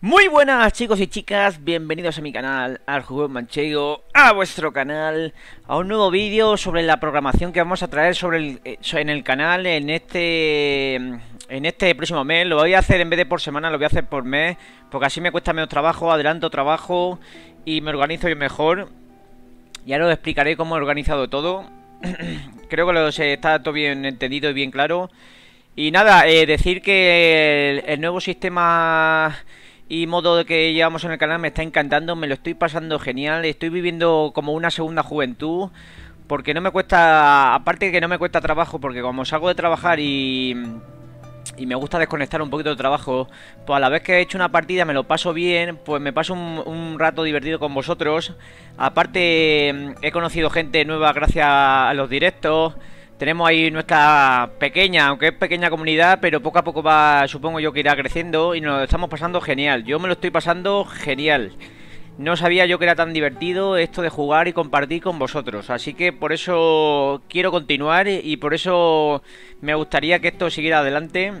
Muy buenas chicos y chicas, bienvenidos a mi canal, al Juego Manchego, a vuestro canal, a un nuevo vídeo sobre la programación que vamos a traer sobre el, eh, en el canal en este en este próximo mes. Lo voy a hacer en vez de por semana, lo voy a hacer por mes, porque así me cuesta menos trabajo, adelanto trabajo y me organizo yo mejor. Y ahora os explicaré cómo he organizado todo. Creo que lo, está todo bien entendido y bien claro. Y nada, eh, decir que el nuevo sistema y modo que llevamos en el canal me está encantando, me lo estoy pasando genial, estoy viviendo como una segunda juventud, porque no me cuesta, aparte que no me cuesta trabajo, porque como salgo de trabajar y, y me gusta desconectar un poquito de trabajo, pues a la vez que he hecho una partida me lo paso bien, pues me paso un, un rato divertido con vosotros, aparte he conocido gente nueva gracias a los directos, tenemos ahí nuestra pequeña, aunque es pequeña comunidad, pero poco a poco va, supongo yo que irá creciendo y nos lo estamos pasando genial. Yo me lo estoy pasando genial. No sabía yo que era tan divertido esto de jugar y compartir con vosotros. Así que por eso quiero continuar y por eso me gustaría que esto siguiera adelante.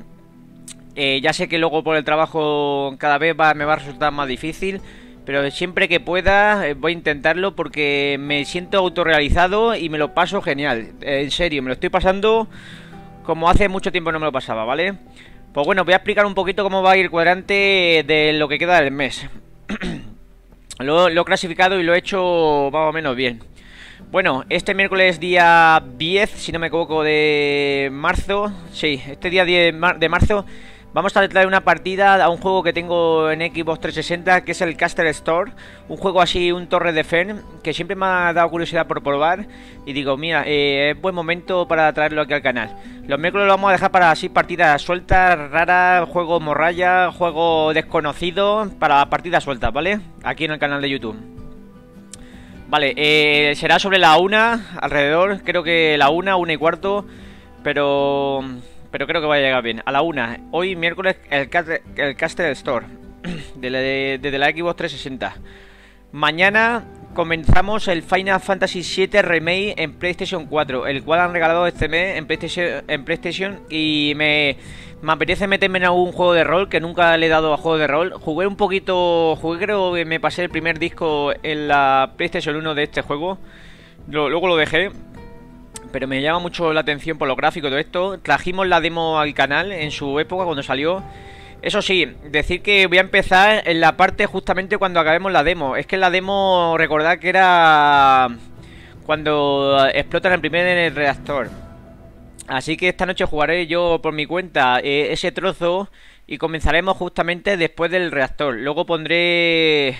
Eh, ya sé que luego por el trabajo cada vez me va a resultar más difícil. Pero siempre que pueda eh, voy a intentarlo porque me siento autorrealizado y me lo paso genial. Eh, en serio, me lo estoy pasando como hace mucho tiempo no me lo pasaba, ¿vale? Pues bueno, voy a explicar un poquito cómo va a ir el cuadrante de lo que queda del mes. lo, lo he clasificado y lo he hecho más o menos bien. Bueno, este miércoles día 10, si no me equivoco, de marzo. Sí, este día 10 de marzo Vamos a traer una partida a un juego que tengo en Xbox 360 que es el Caster Store, un juego así, un torre de Fen, que siempre me ha dado curiosidad por probar y digo, mira, eh, es buen momento para traerlo aquí al canal. Los miércoles lo vamos a dejar para así partidas sueltas, raras, juego morralla, juego desconocido, para partidas sueltas, ¿vale? Aquí en el canal de YouTube. Vale, eh, será sobre la una, alrededor, creo que la una, una y cuarto, pero pero creo que va a llegar bien. A la una. Hoy miércoles el, el Castle Store. Desde de, la Xbox 360. Mañana comenzamos el Final Fantasy VII Remake en PlayStation 4. El cual han regalado este mes en PlayStation, en PlayStation y me, me apetece meterme en algún juego de rol que nunca le he dado a juego de rol. Jugué un poquito, jugué creo que me pasé el primer disco en la PlayStation 1 de este juego. luego lo dejé pero me llama mucho la atención por lo gráfico y todo esto. Trajimos la demo al canal en su época cuando salió. Eso sí, decir que voy a empezar en la parte justamente cuando acabemos la demo. Es que la demo, recordad que era cuando explotan el primer reactor. Así que esta noche jugaré yo por mi cuenta eh, ese trozo y comenzaremos justamente después del reactor. Luego pondré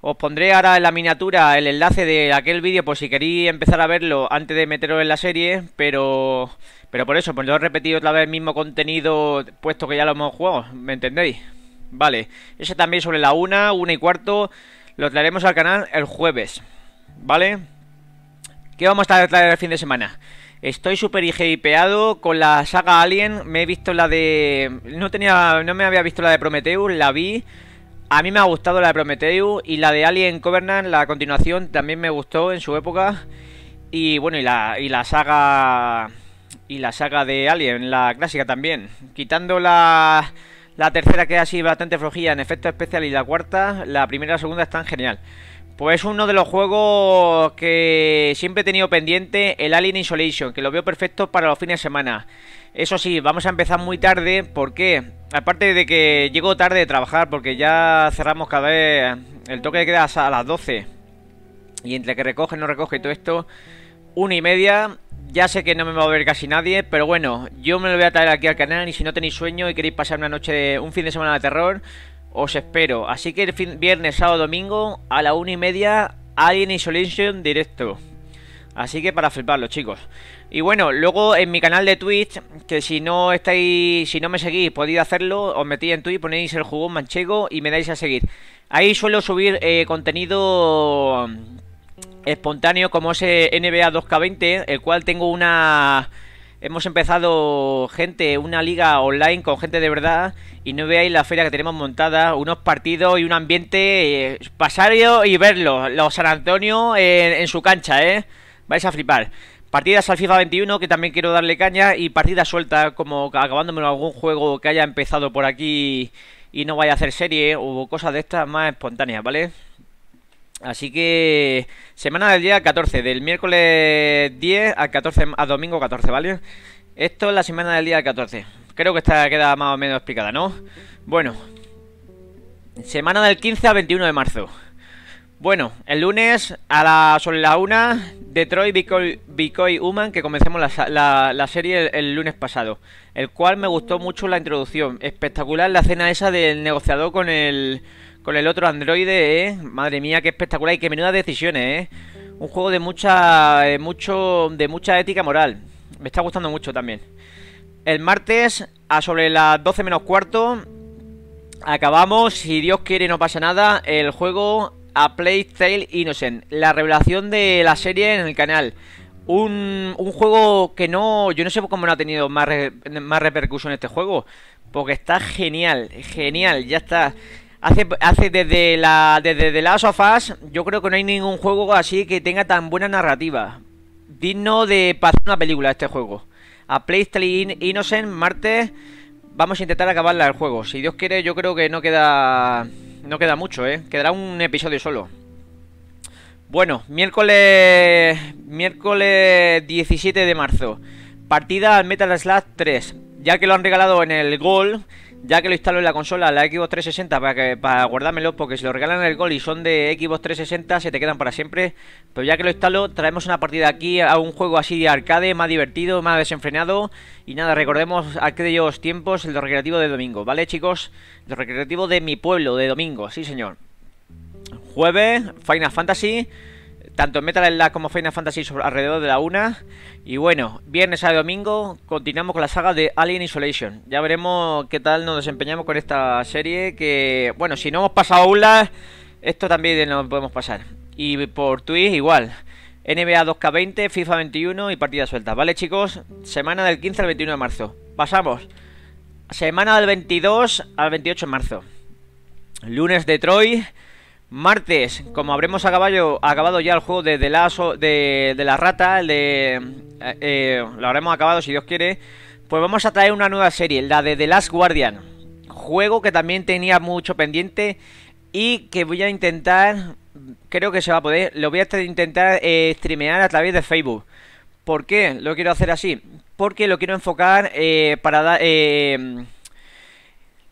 os pondré ahora en la miniatura el enlace de aquel vídeo por si queréis empezar a verlo antes de meteros en la serie, pero pero por eso, pues lo he repetido otra vez el mismo contenido puesto que ya lo hemos jugado, ¿me entendéis? Vale, ese también sobre la una, una y cuarto, lo traeremos al canal el jueves, ¿vale? ¿Qué vamos a traer el fin de semana? Estoy súper hypeado con la saga Alien, me he visto la de... No tenía... no me había visto la de Prometheus, la vi... A mí me ha gustado la de Prometheus y la de Alien Covenant, la continuación, también me gustó en su época. Y bueno, y la, y la saga. Y la saga de Alien, la clásica también. Quitando la, la tercera que ha sido bastante flojilla en efecto especial y la cuarta, la primera y la segunda están genial. Pues uno de los juegos que siempre he tenido pendiente, el Alien Isolation, que lo veo perfecto para los fines de semana. Eso sí, vamos a empezar muy tarde, ¿por qué? Aparte de que llego tarde de trabajar porque ya cerramos cada vez el toque de queda a las 12 y entre que recoge, no recoge todo esto, una y media. Ya sé que no me va a ver casi nadie, pero bueno, yo me lo voy a traer aquí al canal y si no tenéis sueño y queréis pasar una noche, un fin de semana de terror, os espero. Así que el fin, viernes, sábado, domingo a la una y media, Alien Isolation directo. Así que para fliparlo, chicos. Y bueno, luego en mi canal de Twitch, que si no estáis, si no me seguís, podéis hacerlo, os metís en Twitch, ponéis el jugón manchego y me dais a seguir. Ahí suelo subir eh, contenido espontáneo como ese NBA 2K20, el cual tengo una... Hemos empezado gente, una liga online con gente de verdad y no veáis la feria que tenemos montada, unos partidos y un ambiente eh, pasario y verlo, los San Antonio en, en su cancha, ¿eh? Vais a flipar. Partidas al FIFA 21, que también quiero darle caña, y partidas sueltas, como acabándome algún juego que haya empezado por aquí y no vaya a hacer serie, o cosas de estas más espontáneas, ¿vale? Así que semana del día 14, del miércoles 10 al 14 a domingo 14, ¿vale? Esto es la semana del día 14. Creo que esta queda más o menos explicada, ¿no? Bueno, semana del 15 al 21 de marzo. Bueno, el lunes a la, sobre la una, Detroit Bicoy Human, que comencemos la, serie el, lunes pasado. El cual me gustó mucho la introducción. Espectacular la escena esa del negociador con el, con el otro androide, ¿eh? Madre mía, qué espectacular y qué menudas decisiones, ¿eh? Un juego de mucha, mucho, de mucha ética moral. Me está gustando mucho también. El martes, a sobre las 12 menos cuarto, acabamos, si Dios quiere no pasa nada, el juego a Play Tale Innocent, la revelación de la serie en el canal. Un, un, juego que no. Yo no sé cómo no ha tenido más, más repercusión este juego. Porque está genial, genial, ya está. Hace, hace desde la desde The Last of Us, yo creo que no hay ningún juego así que tenga tan buena narrativa. Digno de pasar una película este juego. A Tale Innocent, martes, vamos a intentar acabarla el juego. Si Dios quiere, yo creo que no queda no queda mucho, ¿eh? Quedará un episodio solo. Bueno, miércoles... Miércoles 17 de marzo. Partida al Metal Slug 3. Ya que lo han regalado en el Gol, ya que lo instalo en la consola, la Xbox 360, para, que, para guardármelo, porque si lo regalan el Gol y son de Xbox 360, se te quedan para siempre. Pero ya que lo instalo, traemos una partida aquí a un juego así de arcade, más divertido, más desenfrenado. Y nada, recordemos aquellos tiempos, el recreativo de domingo, ¿vale, chicos? El recreativo de mi pueblo, de domingo, sí, señor. Jueves, Final Fantasy tanto en Metal Slug como Final Fantasy alrededor de la una. Y bueno, viernes a domingo continuamos con la saga de Alien Isolation. Ya veremos qué tal nos desempeñamos con esta serie. Que, bueno, si no hemos pasado aula, esto también nos podemos pasar. Y por Twitch igual. NBA 2K20, FIFA 21 y partidas sueltas. ¿Vale, chicos? Semana del 15 al 21 de marzo. Pasamos. Semana del 22 al 28 de marzo. Lunes Detroit. Martes, como habremos acabado, acabado ya el juego de, de, la, de, de la rata, el de, eh, eh, lo habremos acabado si Dios quiere, pues vamos a traer una nueva serie, la de The Last Guardian. Juego que también tenía mucho pendiente y que voy a intentar, creo que se va a poder, lo voy a intentar eh, streamear a través de Facebook. ¿Por qué lo quiero hacer así? Porque lo quiero enfocar para dar...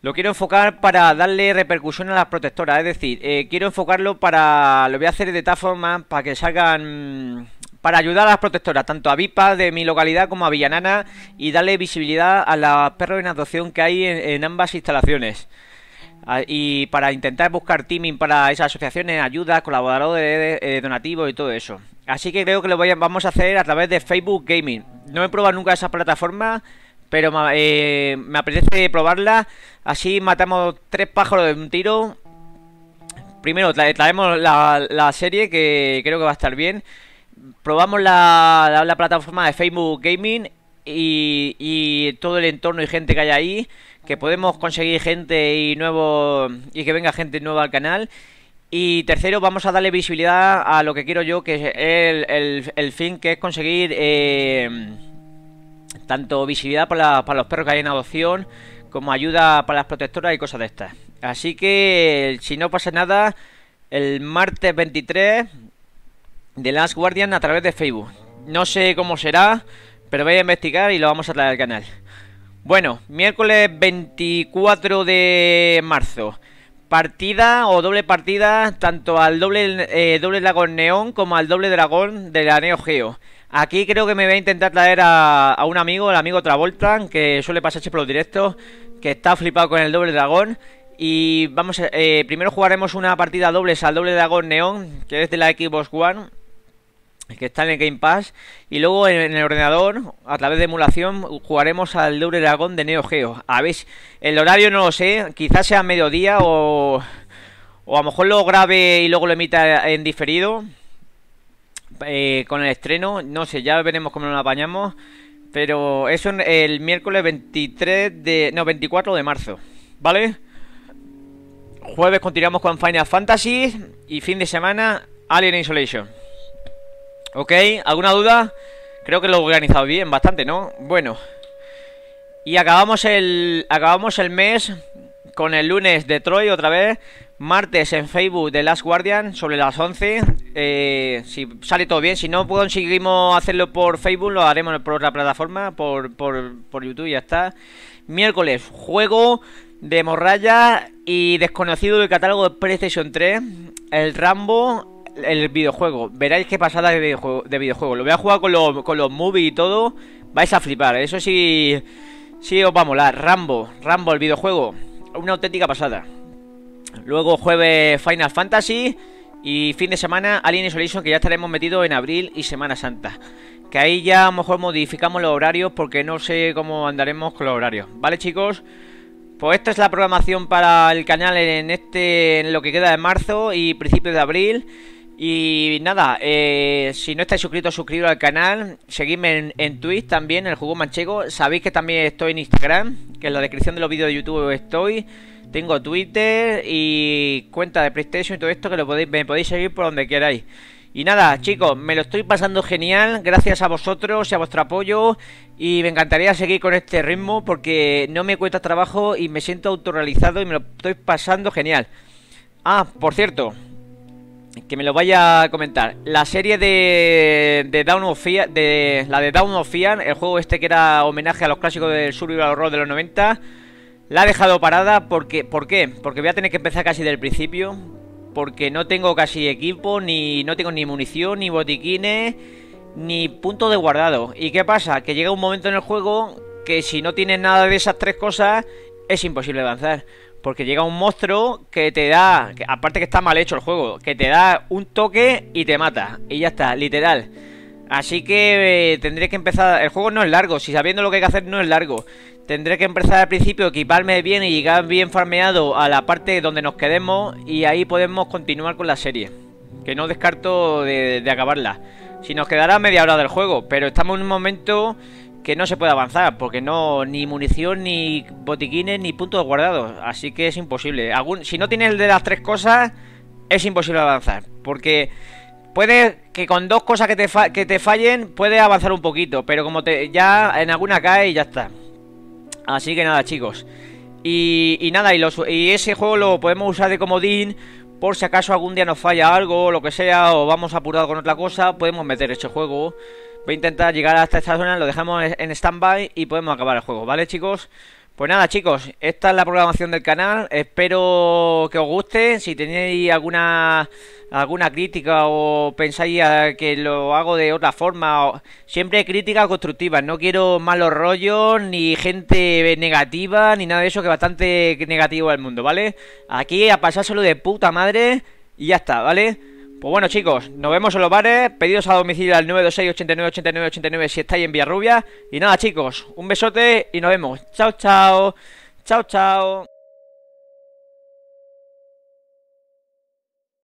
Lo quiero enfocar para darle repercusión a las protectoras, es decir, eh, quiero enfocarlo para... Lo voy a hacer de tal forma para que salgan... Para ayudar a las protectoras, tanto a VIPA de mi localidad como a Villanana y darle visibilidad a la perros en adopción que hay en, ambas instalaciones. Ah, y para intentar buscar teaming para esas asociaciones, ayudas, colaboradores, eh, donativos y todo eso. Así que creo que lo vamos a hacer a través de Facebook Gaming. No he probado nunca esa plataforma pero eh, me apetece probarla. Así matamos tres pájaros de un tiro. Primero traemos la, la, serie que creo que va a estar bien. Probamos la, la, plataforma de Facebook Gaming y, y, todo el entorno y gente que hay ahí. Que podemos conseguir gente y nuevo y que venga gente nueva al canal. Y tercero, vamos a darle visibilidad a lo que quiero yo, que es el, el, el fin, que es conseguir... Eh, tanto visibilidad para, los perros que hay en adopción, como ayuda para las protectoras y cosas de estas. Así que, si no pasa nada, el martes 23 de Last Guardian a través de Facebook. No sé cómo será, pero voy a investigar y lo vamos a traer al canal. Bueno, miércoles 24 de marzo. Partida o doble partida tanto al doble, eh, doble dragón neón como al doble dragón de la Neo Geo. Aquí creo que me voy a intentar traer a, un amigo, el amigo Travolta, que suele pasar siempre los directos, que está flipado con el doble dragón. Y vamos, eh, primero jugaremos una partida dobles al doble dragón neón, que es de la Xbox One, que está en el Game Pass. Y luego en, el ordenador, a través de emulación, jugaremos al doble dragón de Neo Geo. A ver, el horario no lo sé, quizás sea mediodía o, o a lo mejor lo grabe y luego lo emita en diferido. Eh, con el estreno. No sé, ya veremos cómo nos apañamos. Pero eso el miércoles 23 de... No, 24 de marzo. ¿Vale? Jueves continuamos con Final Fantasy. Y fin de semana, Alien Isolation. ¿Ok? ¿Alguna duda? Creo que lo he organizado bien, bastante, ¿no? Bueno. Y acabamos el, acabamos el mes con el lunes de Troy otra vez. Martes en Facebook de Last Guardian sobre las 11. Eh, si sale todo bien, si no conseguimos hacerlo por Facebook, lo haremos por otra plataforma, por, por, por YouTube ya está. Miércoles, juego de morralla y desconocido del catálogo de PlayStation 3. El Rambo, el videojuego. Veráis qué pasada de videojuego. De videojuego. Lo voy a jugar con, los, con los movies y todo. Vais a flipar. Eso sí, sí os va a molar. Rambo, Rambo, el videojuego. Una auténtica pasada. Luego jueves Final Fantasy y fin de semana Alien Isolation que ya estaremos metidos en abril y Semana Santa. Que ahí ya a lo mejor modificamos los horarios porque no sé cómo andaremos con los horarios. ¿Vale chicos? Pues esta es la programación para el canal en este en lo que queda de marzo y principios de abril. Y nada, eh, si no estáis suscritos, suscribiros al canal. Seguidme en, en Twitch también, el juego manchego. Sabéis que también estoy en Instagram, que en la descripción de los vídeos de YouTube estoy. Tengo Twitter y cuenta de PlayStation y todo esto que lo podéis, me podéis seguir por donde queráis. Y nada, chicos, me lo estoy pasando genial, gracias a vosotros y a vuestro apoyo. Y me encantaría seguir con este ritmo porque no me cuesta trabajo y me siento autorrealizado y me lo estoy pasando genial. Ah, por cierto, que me lo vaya a comentar. La serie de, de Down of Fear, de, la de Down of Fear, el juego este que era homenaje a los clásicos del Survival Horror de los 90, la he dejado parada porque, ¿por qué? Porque voy a tener que empezar casi del principio, porque no tengo casi equipo, ni no tengo ni munición, ni botiquines, ni punto de guardado. ¿Y qué pasa? Que llega un momento en el juego que si no tienes nada de esas tres cosas, es imposible avanzar. Porque llega un monstruo que te da, aparte que está mal hecho el juego, que te da un toque y te mata. Y ya está, literal. Así que eh, tendré que empezar... El juego no es largo, si sabiendo lo que hay que hacer no es largo. Tendré que empezar al principio, equiparme bien y llegar bien farmeado a la parte donde nos quedemos y ahí podemos continuar con la serie. Que no descarto de, acabarla. Si nos quedará media hora del juego, pero estamos en un momento que no se puede avanzar, porque no, ni munición, ni botiquines, ni puntos guardados. Así que es imposible. Si no tienes el de las tres cosas, es imposible avanzar. Porque puede que con dos cosas que te, que te fallen, puedes avanzar un poquito. Pero como te ya en alguna cae y ya está. Así que nada, chicos. Y, nada, y, y ese juego lo podemos usar de comodín por si acaso algún día nos falla algo o lo que sea, o vamos apurado con otra cosa, podemos meter este juego. Voy a intentar llegar hasta esta zona, lo dejamos en stand-by y podemos acabar el juego, ¿vale chicos? Pues nada chicos, esta es la programación del canal, espero que os guste, si tenéis alguna alguna crítica o pensáis que lo hago de otra forma, siempre críticas constructivas, no quiero malos rollos, ni gente negativa, ni nada de eso, que es bastante negativo el mundo, ¿vale? Aquí a pasárselo de puta madre y ya está, ¿vale? Pues bueno chicos, nos vemos en los bares, pedidos a domicilio al 926 89 89 89 si estáis en Villarrubia. Y nada chicos, un besote y nos vemos. Chao, chao. Chao, chao.